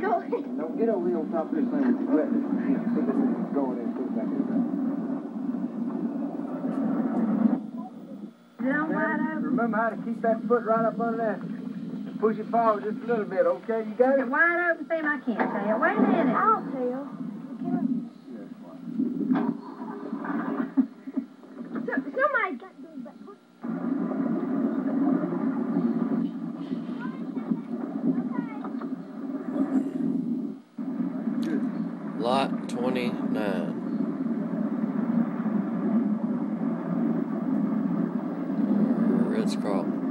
go ahead. Now get over here on top of this thing. Let it, put go in and put it back in there. Is it on wide open? Remember how to keep that foot right up under there. Push it forward just a little bit, okay? You got it? it wide open, Sam? I can't tell. Wait a minute. I'll tell. So, somebody got to do that. Lot 29. Ritz Carlton.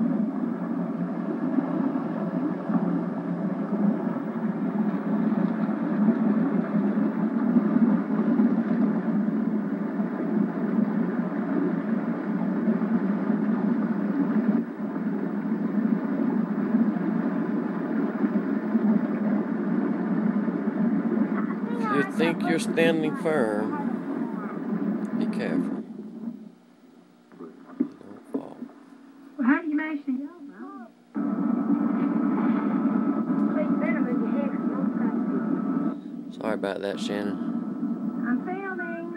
You think you're standing firm, be careful. Don't fall. Well, how do you measure it? Take better than your head, 'cause don't cut Sorry about that, Shannon. I'm filming.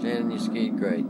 Shannon, you skied great.